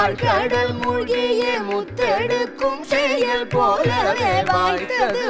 ஆழ்கடல் மூழ்கிய முத்தெடுக்கும் செயல் போலவே வாய்த்தது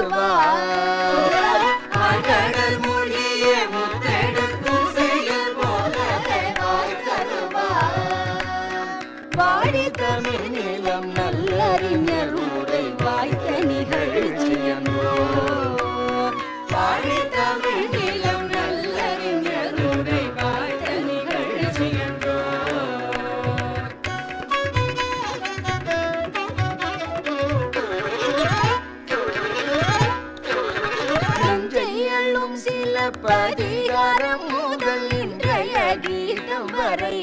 மீண்டும் வரை.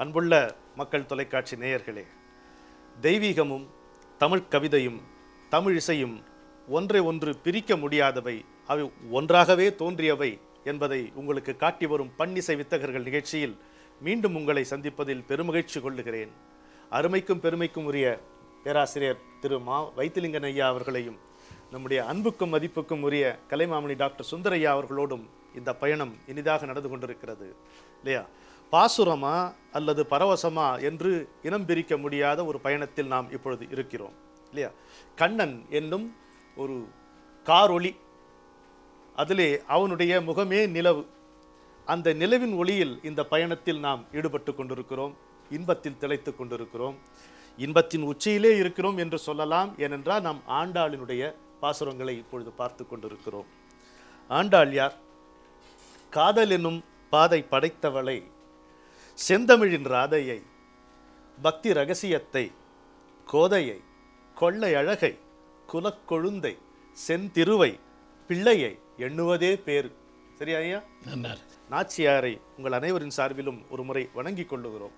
அன்புள்ள மக்கள் தொலைக்காட்சி நேயர்களே தெய்வீகமும் தமிழ் கவிதையும் தமிழ் இசையும் ஒன்றை ஒன்று பிரிக்க முடியாதவை அவை ஒன்றாகவே தோன்றியவை என்பதை உங்களுக்கு காட்டி வரும் பன்னிசை வித்தகர்கள் நிகழ்ச்சியில் மீண்டும் உங்களை சந்திப்பதில் பெருமகிழ்ச்சி கொள்ளுகிறேன். அருமைக்கும் பெருமைக்கும் உரிய பேராசிரியர் திரு மா வைத்திலிங்கன் ஐயா அவர்களையும் நம்முடைய அன்புக்கும் மதிப்புக்கும் உரிய கலைமாமணி டாக்டர் சுந்தரையா அவர்களோடும் இந்த பயணம் இனிதாக நடந்து கொண்டிருக்கிறது. இல்லையா? பாசுரமா அல்லது பரவசமா என்று இனம் பிரிக்க முடியாத ஒரு பயணத்தில் நாம் இப்பொழுது இருக்கிறோம் இல்லையா? கண்ணன் என்னும் ஒரு காரொளி அதிலே அவனுடைய முகமே நிலவு. அந்த நிலவின் ஒளியில் இந்த பயணத்தில் நாம் ஈடுபட்டு கொண்டிருக்கிறோம் இன்பத்தில் திளைத்து கொண்டிருக்கிறோம். இன்பத்தின் உச்சியிலே இருக்கிறோம் என்று சொல்லலாம் ஏனென்றால் நாம் ஆண்டாளினுடைய பாசுரங்களை இப்பொழுது பார்த்து கொண்டிருக்கிறோம். ஆண்டாள் யார்? காதல் என்னும் பாதை படைத்தவளை செந்தமிழின் ராதையை பக்தி ரகசியத்தை கோதையை கொள்ளை அழகை குலக்கொழுந்தை செந்திருவை பிள்ளையை எண்ணுவதே பேரு சரியா ஐயா? நாச்சியாரை உங்கள் அனைவரின் சார்பிலும் ஒரு முறை வணங்கிக் கொள்ளுகிறோம்.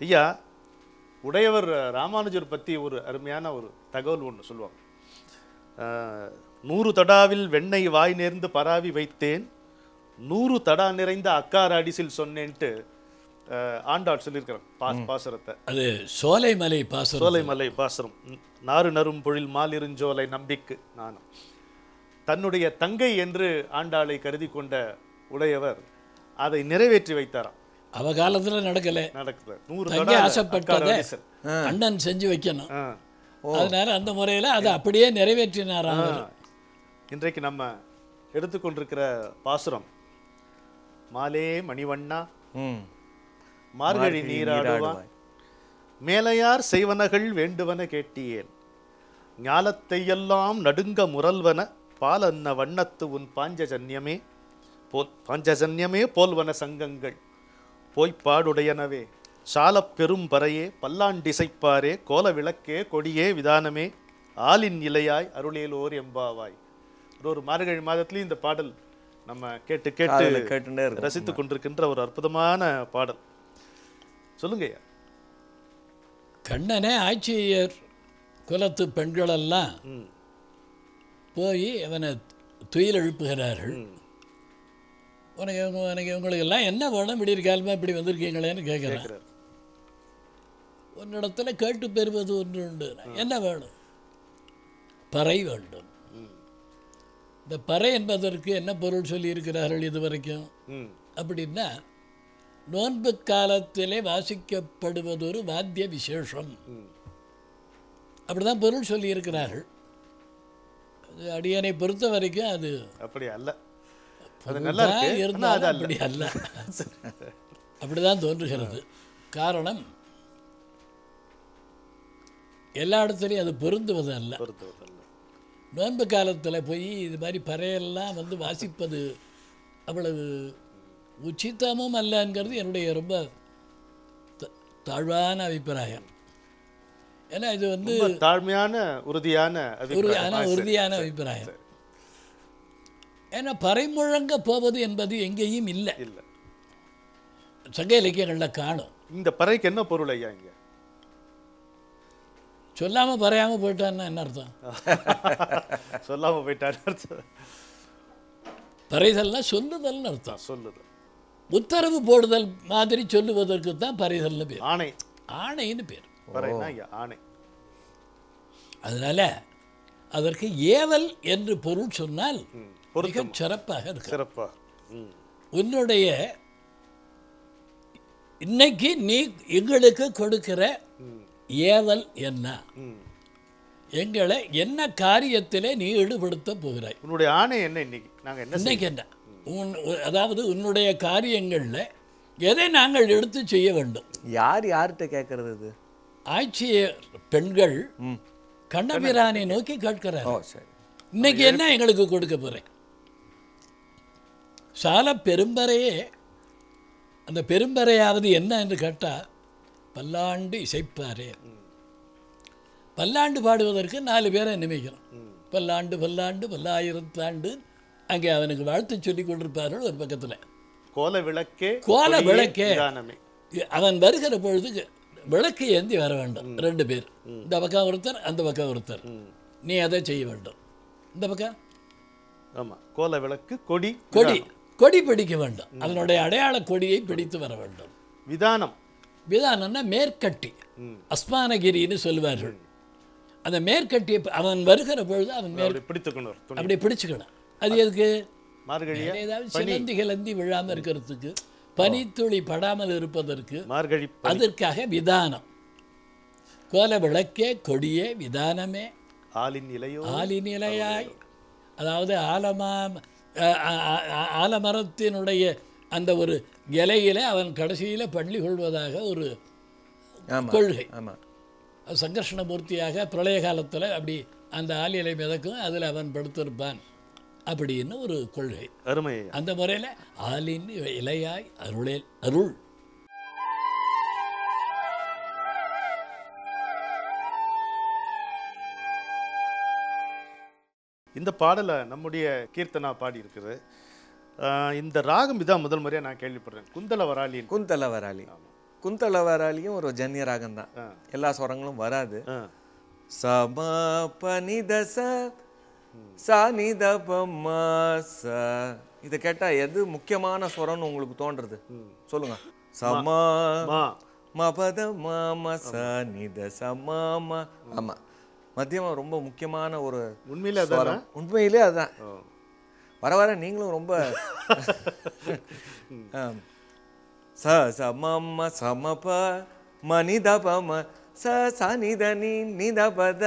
ஐயா உடையவர் ராமானுஜர் பற்றி ஒரு அருமையான ஒரு தகவல் ஒன்று சொல்லுவாங்க. நூறு தடாவில் வெண்ணெய் வாய் நேர்ந்து பராவி வைத்தேன் நூறு தடா நிறைந்த அக்காராடிசில் சொன்னேன்ட்டு ஆஹ், ஆண்டாள் சொல்லியிருக்கிறார் பாஸ் பாசுரத்தை. அது சோலைமலை பாசுரம். சோலைமலை பாசுரம். நாறு நரும் பொழில் மாலிருஞ்சோலை நம்பிக்கு நானும். தன்னுடைய தங்கை என்று ஆண்டாளை கருதி கொண்ட உடையவர் அதை நிறைவேற்றி வைத்தாராம். அவ காலத்துல நடக்கல. நடக்குது நூறு தடவை ஆசைப்பட்டதை. அண்ணன் செஞ்சு வைக்கணும். அதனால அந்த முறையில அதை அப்படியே நிறைவேற்றினாராம். இன்றைக்கு நம்ம எடுத்துக்கொண்டிருக்கிற பாசுரம் மாலே மணிவண்ணா. மார்கழி நீராடுவான். மேலையார் செய்வனகள் வேண்டுவன கேட்டியேன் ஞாலத்தையெல்லாம் நடுங்க முரல்வன பாலன்ன வண்ணத்து உன் பாஞ்சஜன்யமே. போல் பாஞ்சஜன்யமே போல்வன சங்கங்கள். போய்ப்பாடுடையனவே சாலப் பெரும் பறையே பல்லாண்டிசைப்பாரே கோல விளக்கே கொடியே விதானமே. ஆலின் இலையாய் அருளேலோர் எம்பாவாய். ஒரு ஒரு மார்கழி மாதத்துலயும் இந்த பாடல் நம்ம கேட்டு கேட்டு கேட்டுட்டே இருக்கும். ரசித்துக் கொண்டிருக்கின்ற ஒரு அற்புதமான பாடல். சொல்லுங்க ஐயா. கண்ணனே ஆட்சியர் குலத்து பெண்களெல்லாம் போய் அவனை துயில் எழுப்புகிறார்கள். உனக்கு இவங்க- உனக்கு இவங்களுக்கெல்லாம் என்ன வேணும்? விடிய காலமாக இப்படி வந்திருக்கீங்களேன்னு கேட்குறேன் கேட்கிறார். உன்னிடத்துல கேட்டு பெறுவது ஒன்று உண்டு. என்ன வேணும்? பறை வேண்டும். இந்த பறை என்பதற்கு என்ன பொருள் சொல்லியிருக்கிறார்கள் இதுவரைக்கும்? ம். அப்படின்னா நோன்பு காலத்திலே வாசிக்கப்படுவதொரு வாத்திய விசேஷம். அப்படிதான் பொருள் சொல்லியிருக்கிறார்கள். அடியனை பொறுத்த வரைக்கும் அது அப்படி அல்ல. இருந்தாலும் அப்படி அல்ல. அப்படிதான் தோன்றுகிறது. காரணம் எல்லா இடத்துலையும் அது பொருந்துவது அல்ல. நோன்பு காலத்தில் போய் இது மாதிரி பறையெல்லாம் வந்து வாசிப்பது அவ்வளவு உச்சிதமும் அல்லங்கிறது என்னுடைய ரொம்ப தாழ்வான அபிப்பிராயம். ஏன்னா இது வந்து தாழ்மையான உறுதியான உறுதியான சரி, அபிப்பிராயம். ஏன்னா பறைமுழங்க போவது என்பது எங்கேயும் இல்லை. இல்ல. சங்க இலக்கியங்களில் காணும். இந்த பறைக்கு என்ன பொருள் ஐயா இங்க? சொல்லாமல் பறையாமல் போயிட்டான்னா என்ன அர்த்தம்? சொல்லாம போயிட்டாரு அர்த்தம். பறைதல்னா சொல்லுதல்னு அர்த்தம். சொல்லுது. உத்தரவு போடுதல் மாதிரி சொல்லுவதற்கு தான் பறைதல்னு பேர். ஆணை. ஆணைன்னு பேர். ஆணை. அதனால அதற்கு ஏவல் என்று பொருள் சொன்னால் ம். பொருத்தம். மிகச் சிறப்பாக இருக்கு சிறப்பா. ம். உன்னுடைய இன்னைக்கு நீ எங்களுக்கு கொடுக்கிற. ஏவல் என்ன? எங்களை என்ன காரியத்திலே நீ ஈடுபடுத்த போகிறாய்? உன்னுடைய ஆணை என்ன இன்னைக்கு? என்ன இன்னைக்கு என்ன? உன் அதாவது உன்னுடைய காரியங்களில் எதை நாங்கள் எடுத்து செய்ய வேண்டும்? யார் யார்கிட்ட கேட்கறது இது? ஆட்சிய பெண்கள் ம். கண்ணபிரானை நோக்கி கேட்கிறார் ஓ சரி. இன்னைக்கு என்ன எங்களுக்கு கொடுக்க போறேன்? சால பெரும்பறையே அந்த பெரும்பறையாவது என்ன என்று கேட்டால் பல்லாண்டு இசைப்பாரே. பல்லாண்டு பாடுவதற்கு நாலு பேரை நியமிக்கிறோம். பல்லாண்டு பல்லாண்டு பல்லாயிரத்தாண்டு. அங்கே அவனுக்கு வாழ்த்து சொல்லி கொண்டிருப்பார்கள் ஒரு பக்கத்தில். கோல விளக்கே கோல விளக்கே. அவன் வருகிற பொழுது விளக்கு ஏந்தி வர வேண்டும். ரெண்டு பேர். இந்த பக்கம் ஒருத்தர் அந்த பக்கம் ஒருத்தர். நீ அதை செய்ய வேண்டும். இந்த பக்கம். ஆமா. கோல விளக்கு கொடி கொடி. கொடி பிடிக்க வேண்டும். அதனுடைய அடையாள கொடியை பிடித்து வர வேண்டும். விதானம். விதானம்னா மேற்கட்டி. அஸ்மானகிரின்னு சொல்லுவார்கள் அந்த மேற்கட்டியை அவன் வருகிற பொழுது அவன் பிடித்துக்கணும் அப்படி பிடிச்சுக்கணும். அது எதுக்கு? ஏதாவது சிலந்தி கிளந்தி விழாமல் இருக்கிறதுக்கு பனித்துளி படாமல் இருப்பதற்கு. அதற்காக விதானம். கோல விளக்கே கொடியே விதானமே. ஆலின் இலையோ? ஆலிநிலையாய் அதாவது ஆலமா ஆலமரத்தினுடைய அந்த ஒரு இலையில அவன் கடைசியில் பள்ளி கொள்வதாக ஒரு கொள்கை. ஆமா. சங்கர்ஷண மூர்த்தியாக பிரளய காலத்தில் அப்படி அந்த ஆலிலை மிதக்கும் அதில் அவன் படுத்திருப்பான் அப்படின்னு ஒரு கொள்கை. அருமை. அந்த முறையில் ஆலின் இலையாய் அருளேல் அருள். இந்த பாடலை நம்முடைய கீர்த்தனா பாடி இருக்குது ஆஹ் இந்த ராகம் இதான் முதல் முறையா நான் கேள்விப்படுறேன். குந்தல வராலின் குந்தல வராளி. குந்தல வராளியும் ஒரு ஜன்னிய ராகம் தான். எல்லா ஸ்வரங்களும் வராது. சம பனித ச சானித ச. இதை கேட்டா எது முக்கியமான ஸ்வரம்னு உங்களுக்கு தோன்றது சொல்லுங்க. சமா மபத மாம ச நித சமாம ஆமா. மத்தியமம் ரொம்ப முக்கியமான ஒரு உண்மையிலே அதானே? உண்மையிலே அதான். ஓ. வர வர நீங்களும் ரொம்ப. ச சமம சமப மனிதபம ச சனித நீ நிதபத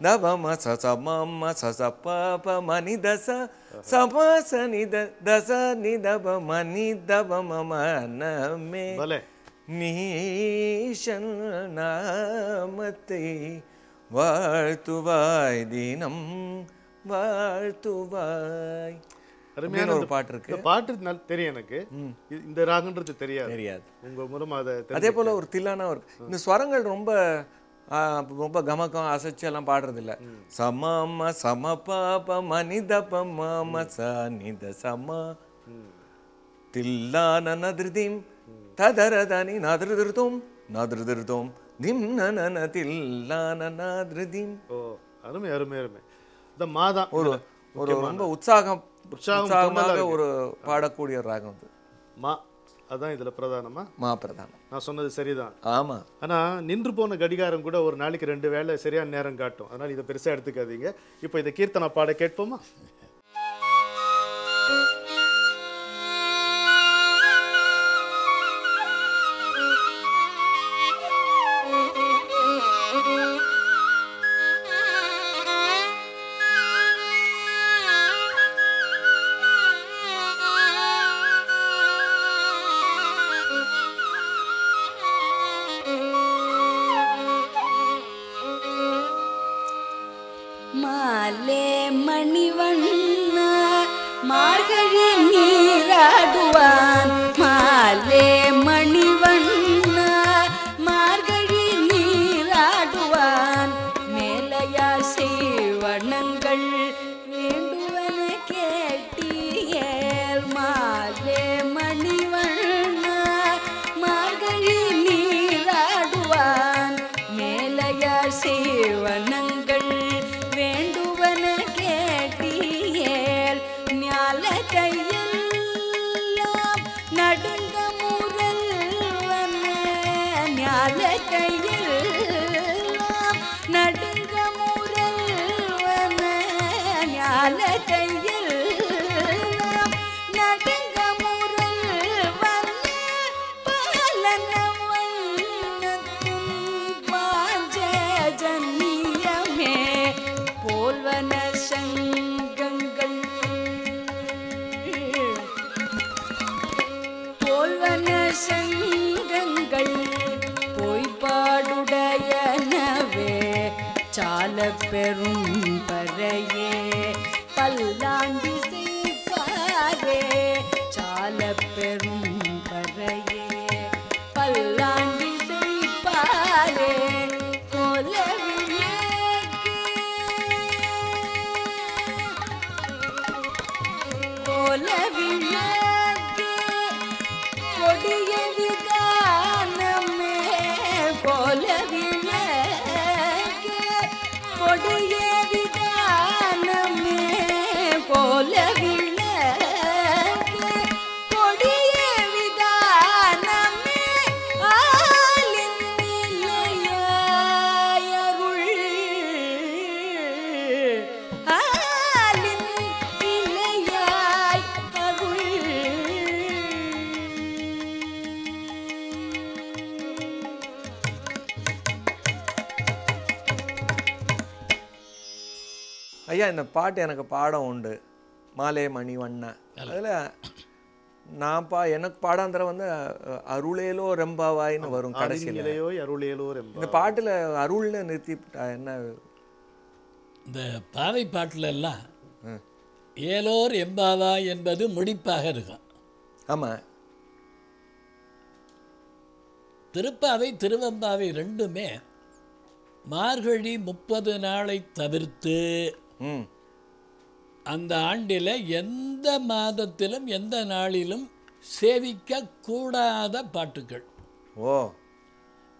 தபம ச சமம ச சப்ப மனித ச சம சனித தச நிதப மனிதபம மனமே நீஷன் நாமத்தை வாழ்த்துவாய் தினம் வாழ்த்துவாய். அருமையான ஒரு பாட்டு இருக்கு. பாட்டு தெரியும் எனக்கு. இந்த ராகன்றது தெரியாது. தெரியாது. உங்க மூலமா அதை அதே போல ஒரு தில்லான ஒரு இந்த ஸ்வரங்கள் ரொம்ப ரொம்ப கமக்கம் அசைச்சு எல்லாம் பாடுறது இல்ல சமம சம பாப மனித பம சனித சம. தில்லான நதிருதிம் ததரதனி நதிருதிருத்தும் நதிருதிருத்தும் திம் நன தில்லான நதிருதிம். ஓ அருமை அருமை அருமை. இந்த மாதம் ஒரு ஒரு ரொம்ப உற்சாகம் உற்சாகம் உற்சாகமாக ஒரு பாடக்கூடிய ராகம் அது. மா அதான் இதுல பிரதானமா? மா பிரதானம் நான் சொன்னது சரிதான். ஆமா. ஆனா நின்று போன கடிகாரம் கூட ஒரு நாளைக்கு ரெண்டு வேளை சரியான நேரம் காட்டும். அதனால இதை பெருசா எடுத்துக்காதீங்க. இப்போ இதை கீர்த்தனா பாட கேட்போமா? போல்வன சங்கங்கள் போல்வன சங்கங்கள் பொய்பாடுடையனவே சால பெரும் பறையே. இந்த பாட்டு எனக்கு பாடம் உண்டு. மாலே மணி வண்ண. அதில் நான் பா எனக்கு பாடாந்திரம் வந்து அருளேலோ ரெம்பாவாயின்னு வரும் கடைசியில். அருளேலோ இந்த பாட்டில் அருள்னு நிறுத்திவிட்டா என்ன? இந்த பாவை பாட்டுல எல்லாம் ஏலோர் எம்பாவா என்பது முடிப்பாக இருக்கும். ஆமாம் திருப்பாவை திருவெம்பாவை ரெண்டுமே மார்கழி முப்பது நாளை தவிர்த்து அந்த ஆண்டில் எந்த மாதத்திலும் எந்த நாளிலும் சேவிக்க கூடாத பாட்டுகள். ஓ.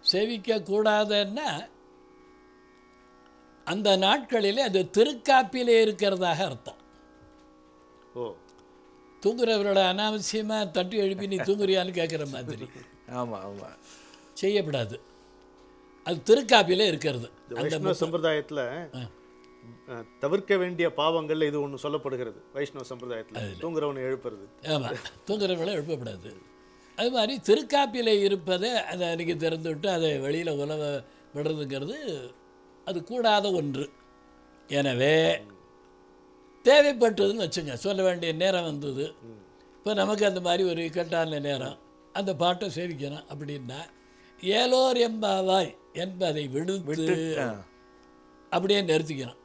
சேவிக்க கூடாதுன்னா அந்த நாட்களிலே அது திருக்காப்பிலே இருக்கிறதாக அர்த்தம். ஓ. தூங்குறவரோட அனாவசியமாக தட்டி எழுப்பி நீ தூங்குறியான்னு கேட்குற மாதிரி. ஆமாம் ஆமாம் செய்யப்படாது. அது திருக்காப்பிலே இருக்கிறது. வைஷ்ணவ சம்பிரதாயத்துல தவிர்க்க வேண்டிய பாவங்கள்ல இது ஒண்ணு சொல்லப்படுகிறது வைஷ்ணவ சம்பிரதாயத்துல. தூங்குறவனை எழுப்புறது. ஆமாம் தூங்குறவங்களை எழுப்பப்படாது அது மாதிரி திருக்காப்பிலே இருப்பதை அதை அன்றைக்கி திறந்து விட்டு அதை வெளியில் உலவ விடுறதுங்கிறது அது கூடாத ஒன்று. எனவே தேவைப்பட்டதுன்னு வச்சுங்க. சொல்ல வேண்டிய நேரம் வந்தது. இப்போ நமக்கு அந்த மாதிரி ஒரு இக்கட்டான நேரம். அந்த பாட்டை சேவிக்கணும் அப்படின்னா ஏலோர் எம்பாவாய் என்பதை விடுத்து அப்படியே நிறுத்திக்கணும்.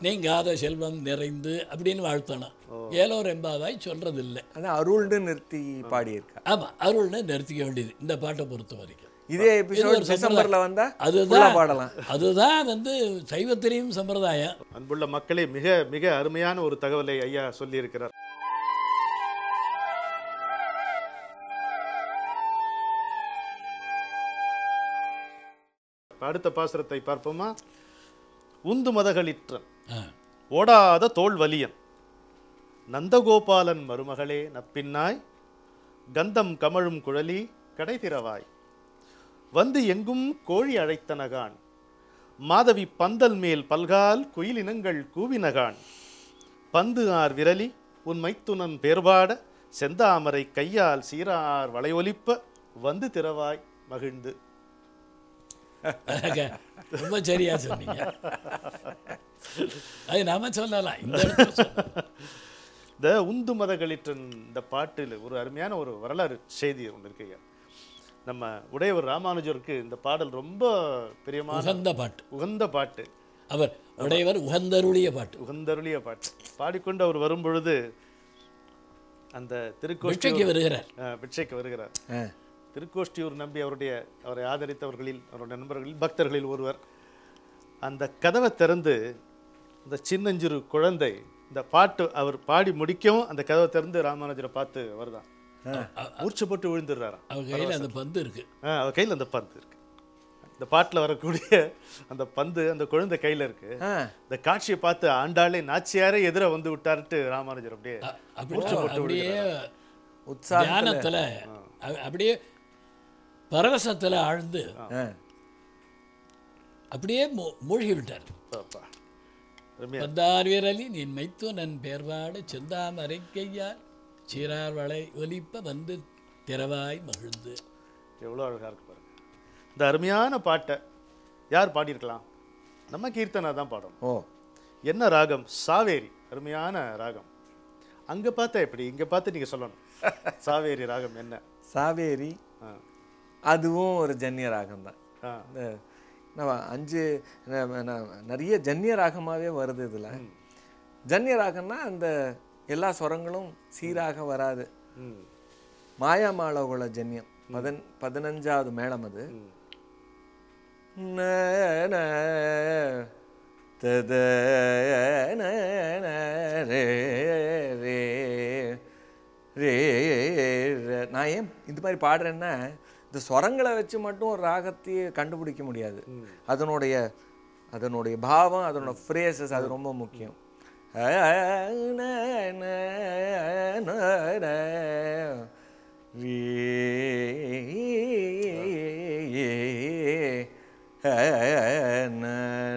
நீங்காத செல்வம் நிறைந்து அப்படின்னு வாழ்த்தணும். ஏலோர் எம்பாவாய் சொல்றதில்லை. அதான் அருள்னு நிறுத்தி பாடியிருக்கா. ஆமாம் அருள்னு நிறுத்திக்க வேண்டியது இந்த பாட்டை பொறுத்த வரைக்கும். இதே எபிசோட் டிசம்பர்ல சம்பிரதாயம். வந்தா அதுதான் பாடலாம். அதுதான் வந்து சைவத்திரியும் சம்பிரதாயம். அன்புள்ள மக்களே மிக மிக அருமையான ஒரு தகவலை ஐயா சொல்லியிருக்கிறார். அடுத்த பாசுரத்தை பார்ப்போமா? உந்து மதகளிற்றன். ஓடாத தோல் வலியன் நந்தகோபாலன் மருமகளே நப்பின்னாய் கந்தம் கமழும் குழலி கடை திறவாய். வந்து எங்கும் கோழி அழைத்தனகான். மாதவி பந்தல் மேல் பல்கால் குயிலினங்கள் கூவினகான். பந்து ஆர் விரலி உன் மைத்துனன் பேர்பாட செந்தாமரை கையால் சீரார் வளையொலிப்ப வந்து திறவாய் மகிழ்ந்து. ரொம்ப சரியா சொன்னீங்க. அது நாம சொல்லலாம். இந்த. இந்த உந்து மதகளிற்றன் இந்த பாட்டில் ஒரு அருமையான ஒரு வரலாறு செய்தி ஒன்று இருக்கு ஐயா. நம்ம உடையவர் ராமானுஜருக்கு இந்த பாடல் ரொம்ப பிரியமான உகந்த பாட்டு. உகந்த பாட்டு. அவர் உடையவர் உகந்தருளிய பாட்டு. உகந்தருளிய பாட்டு. பாடிக்கொண்டு அவர் வரும்பொழுது அந்த திருக்கோஷ்டி பிச்சைக்கு வருகிறார். பிச்சைக்கு வருகிறார். திருக்கோஷ்டியூர் நம்பி அவருடைய அவரை ஆதரித்தவர்களில் அவருடைய நண்பர்களில் பக்தர்களில் ஒருவர். அந்த கதவை திறந்து இந்த சின்னஞ்சிறு குழந்தை இந்த பாட்டு அவர் பாடி முடிக்கவும் அந்த கதவை திறந்து ராமானுஜரை பார்த்து வருதான் மூர்ச்சை போட்டு விழுந்துடுறாராம். அவர் கையில் அந்த பந்து இருக்கு. ஆ, அவர் கையில் அந்த பந்து இருக்கு. இந்த பாட்டில் வரக்கூடிய அந்த பந்து அந்த குழந்தை கையில் இருக்கு. இந்த காட்சியை பார்த்து ஆண்டாளே நாச்சியாரே எதிர வந்து விட்டாருட்டு ராமானுஜர் அப்படியே அப்படி அப்படியே உற்சாகம் தியானத்துல அ- அப்படியே பரவசத்தில் ஆழ்ந்து. அப்படியே மூ- மூழ்கி விட்டார் வந்தார் வீரலி நீ மைத்து நன் பேர்வாட செந்தாமரை கையால் சீரார் வளை ஒலிப்ப வந்து திறவாய் மகிழ்ந்து. எவ்வளோ அழகா இருக்கு பாருங்க. இந்த அருமையான பாட்டை யார் பாடியிருக்கலாம்? நம்ம கீர்த்தனா தான் பாடணும். ஓ. என்ன ராகம்? சாவேரி. அருமையான ராகம். அங்க பார்த்தா எப்படி? இங்க பார்த்து நீங்க சொல்லணும். சாவேரி ராகம் என்ன? சாவேரி. ஆ. அதுவும் ஒரு ஜன்னிய ராகம் தான் நம்ம அஞ்சு நிறைய ஜன்னிய ராகமாகவே வருது இதில். ஜன்னிய ராகம்னா அந்த எல்லா ஸ்வரங்களும் சீராக வராது. ம். மாயாமாளகுல ஜன்யம் பதன் பதினஞ்சாவது மேளம் அது. தத, ந, ந, ரே, ரே, ரே, ரே. நான் ஏன் இந்த மாதிரி பாடுறேன்னா இந்த ஸ்வரங்களை வச்சு மட்டும் ஒரு ராகத்தையே கண்டுபிடிக்க முடியாது. அதனுடைய அதனுடைய பாவம் அதனோட ஃப்ரேசஸ் அது ரொம்ப முக்கியம். அ, ந,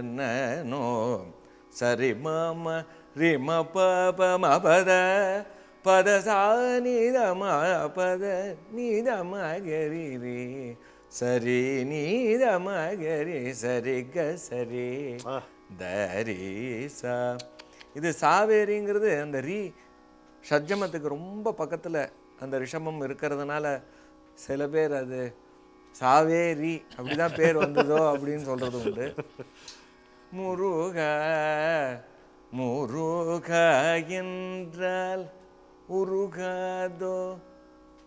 ந, நோ சரி மம ரிம பப மபத பத சா நீத ம பத நீத மகரி ரே சரி நீத மகரி சரி க சரி. தரி சா இது சாவேரிங்கிறது அந்த ரீ ஷட்ஜமத்துக்கு ரொம்ப பக்கத்தில் அந்த ரிஷமம் இருக்கிறதுனால சில பேர் அது சாவேரி அப்படிதான் பேர் வந்ததோ அப்படின்னு சொல்றது உண்டு. முருக முருக என்றால் உருகாதோ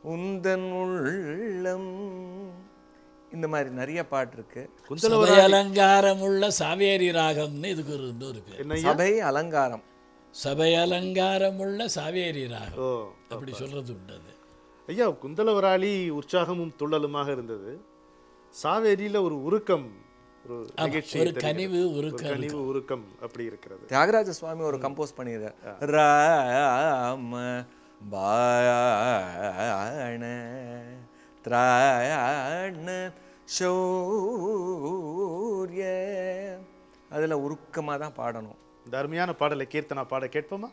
உந்தன் உள்ளம். இந்த மாதிரி நிறைய பாட்டு இருக்கு. குந்தலவரா அலங்காரம் உள்ள சாவேரி ராகம்னு இதுக்கு ஒரு இன்னும் இருக்கு? சபை அலங்காரம். சபை அலங்காரம் உள்ள சாவேரி ராகம். அப்படி சொல்றது உண்டு அது. ஐயா குந்தலவராளி உற்சாகமும் துள்ளலுமாக இருந்தது. சாவேரியில ஒரு உருக்கம் ஒரு. கனிவு கனிவு உருக்கம் அப்படி இருக்கிறது. தியாகராஜ சுவாமி ஒரு கம்போஸ் பண்ணியிருக்கார் ராம பாண திராண சௌரிய. அதுல உருக்கமா தான் பாடணும். இந்த அருமையான பாடலை கீர்த்தனா பாட கேட்போமா?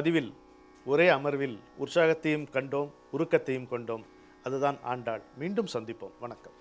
பதிவில் ஒரே அமர்வில் உற்சாகத்தையும் கண்டோம் உருக்கத்தையும் கொண்டோம். அதுதான் ஆண்டாள். மீண்டும் சந்திப்போம். வணக்கம்.